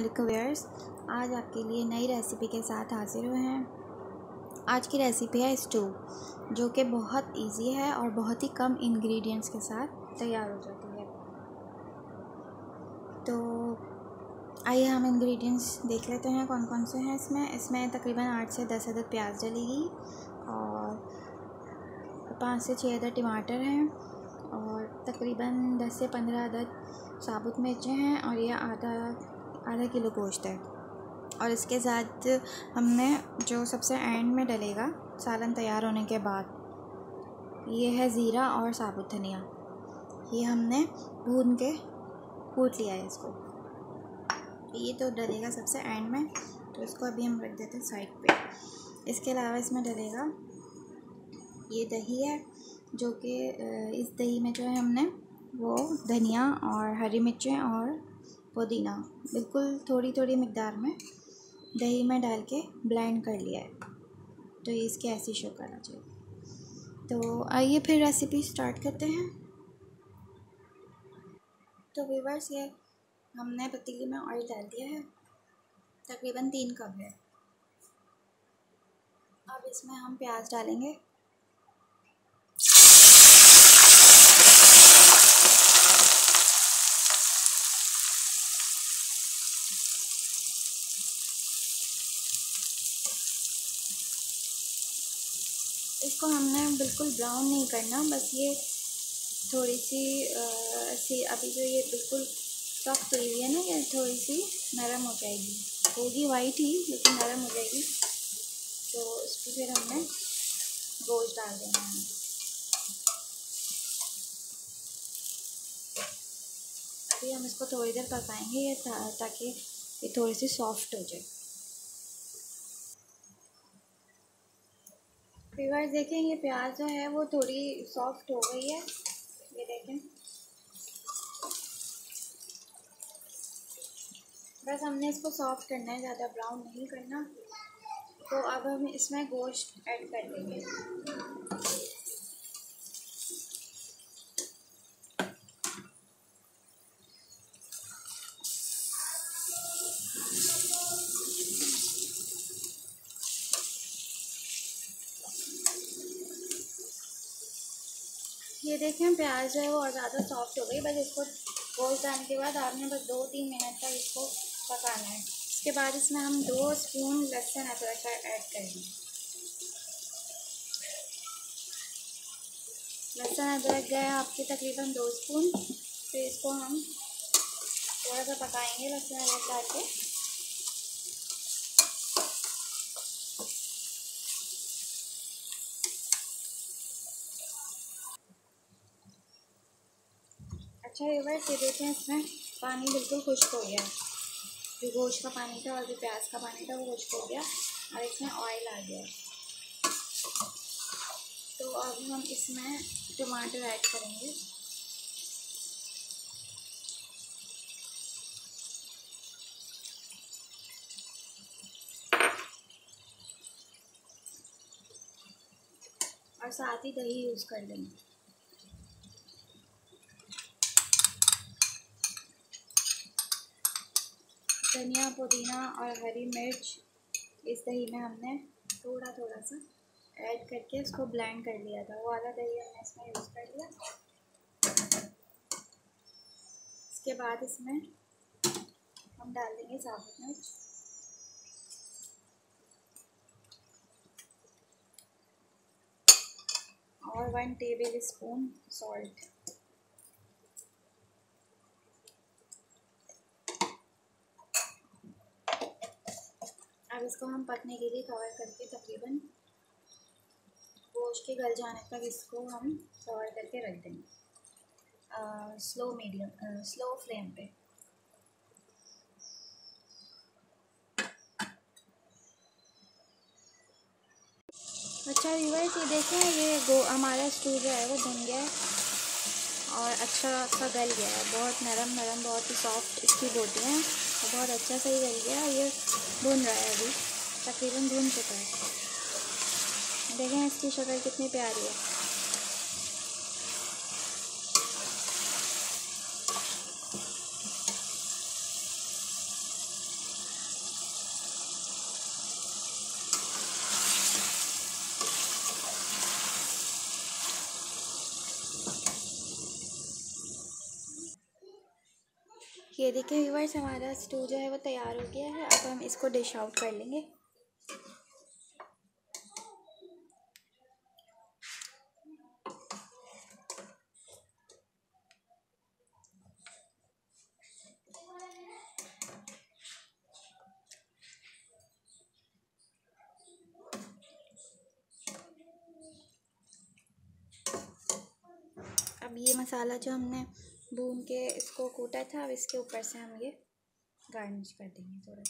वालेकुम वेयर्स आज आपके लिए नई रेसिपी के साथ हाजिर हुए हैं। आज की रेसिपी है स्टू जो कि बहुत इजी है और बहुत ही कम इंग्रेडिएंट्स के साथ तैयार हो जाती है। तो आइए हम इंग्रेडिएंट्स देख लेते हैं कौन कौन से हैं इसमें। इसमें तकरीबन आठ से दस अदद प्याज डलेगी और पाँच से छः अदद टमाटर हैं और तकरीबन दस से पंद्रह अदद साबुत मिर्चें हैं और यह आधा आधा किलो गोश्त है। और इसके साथ हमने जो सबसे एंड में डलेगा, सालन तैयार होने के बाद, ये है ज़ीरा और साबुत धनिया। ये हमने भून के कूट लिया है इसको। ये तो डलेगा सबसे एंड में तो इसको अभी हम रख देते हैं साइड पे। इसके अलावा इसमें डलेगा ये दही है, जो कि इस दही में जो है हमने वो धनिया और हरी मिर्चें और पुदीना बिल्कुल थोड़ी थोड़ी मकदार में दही में डाल के ब्लेंड कर लिया है। तो ये इसके ऐसी शो करना चाहिए। तो आइए फिर रेसिपी स्टार्ट करते हैं। तो वीवर्स ये हमने पतीली में ऑयल डाल दिया है। तकरीबन तीन कप है। अब इसमें हम प्याज डालेंगे। इसको हमने बिल्कुल ब्राउन नहीं करना, बस ये थोड़ी सी ऐसी अभी जो ये बिल्कुल सॉफ्ट हुई है ना, ये थोड़ी सी नरम हो जाएगी। होगी वाइट ही, लेकिन नरम हो जाएगी। तो इसको फिर हमने गोश्त डाल देना है। अभी हम इसको थोड़ी देर पकाएँगे ये ताकि ये थोड़ी सी सॉफ्ट हो जाए। फिर देखें, ये प्याज जो है वो थोड़ी सॉफ्ट हो गई है। ये देखें। बस हमने इसको सॉफ्ट करना है, ज़्यादा ब्राउन नहीं करना। तो अब हम इसमें गोश्त ऐड कर देंगे। ये देखें, प्याज है वो और ज़्यादा सॉफ्ट हो गई। बस इसको गोश्त डालने के बाद आपने बस दो तीन मिनट तक इसको पकाना है। इसके बाद इसमें हम दो स्पून लहसुन अदरक ऐड करेंगे। लहसुन अदरक गए आपके तकरीबन दो स्पून फिर इसको हम थोड़ा सा पकाएँगे लहसुन अदरक डाल के। अच्छा रिवर्स ये देखें इसमें पानी बिल्कुल खुश्क हो गया। जो गोश्त का पानी था और जो प्याज का पानी था वो खुश्क हो गया और इसमें ऑयल आ गया। तो अब हम इसमें टमाटर ऐड करेंगे। और साथ ही दही यूज़ कर देंगे। धनिया, पुदीना और हरी मिर्च इस दही में हमने थोड़ा थोड़ा सा ऐड करके उसको ब्लेंड कर लिया था। वो वाला दही हमने इसमें यूज़ कर लिया। इसके बाद इसमें हम डाल देंगे साबुत मिर्च। और वन टेबल स्पून सॉल्ट अब इसको हम पकने के लिए कवर करके तकरीबन गोश्त के गल जाने तक इसको हम कवर करके रख देंगे। स्लो मीडियम स्लो फ्लेम पे। अच्छा रिवर्स ये देखें, ये गो, हमारा स्टू जो है, वो बन गया है। और अच्छा सा गल गया है। बहुत नरम नरम, बहुत ही सॉफ्ट इसकी बोटी हैं। और बहुत अच्छा सा ही गल गया ये भून रहा है अभी। तकरीबन भून चुका है। देखें इसकी शक्ल कितनी प्यारी है। ये देखिए व्यूवर्स हमारा स्टू जो है वो तैयार हो गया है। अब हम इसको डिश आउट कर लेंगे। अब ये मसाला जो हमने भून के इसको कूटा था, अब इसके ऊपर से हम ये गार्निश कर देंगे थोड़ा